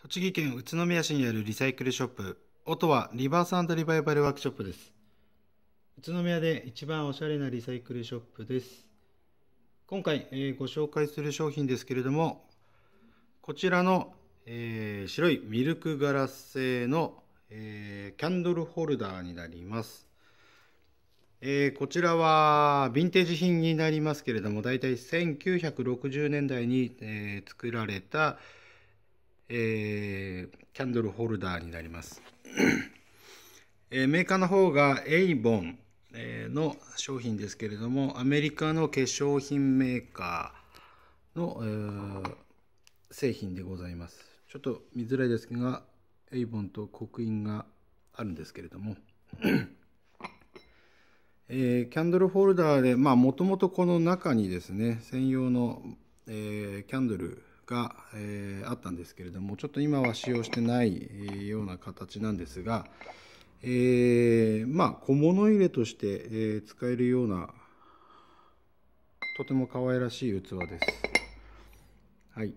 栃木県宇都宮市にあるリサイクルショップ、音はリバースリバイバルワークショップです。宇都宮で一番おしゃれなリサイクルショップです。今回、えーご紹介する商品ですけれども、こちらの、えー白いミルクガラス製の、えーキャンドルホルダーになります。えーこちらはヴィンテージ品になりますけれども、だいたい1960年代に、えー作られた、えーキャンドルホルダーになります。えーメーカーの方がエイボンの商品ですけれども、アメリカの化粧品メーカーの、えー製品でございます。ちょっと見づらいですが、エイボンと刻印があるんですけれども、えーキャンドルホルダーで、まあ、もともとこの中にですね、専用の、えーキャンドルが、えーあったんですけれども、ちょっと今は使用してない、ような形なんですが、えーまあ、小物入れとして、えー使えるような、とても可愛らしい器です。はい。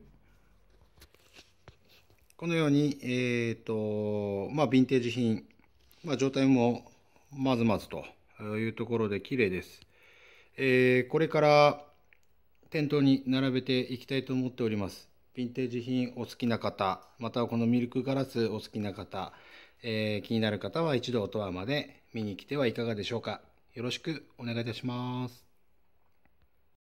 このように、えっ、と、まあ、ヴィンテージ品、まあ、状態もまずまずというところで綺麗です。えーこれから店頭に並べていきたいと思っております。ヴィンテージ品お好きな方、またはこのミルクガラスお好きな方、えー気になる方は一度おとわまで見に来てはいかがでしょうか。よろしくお願いいたします。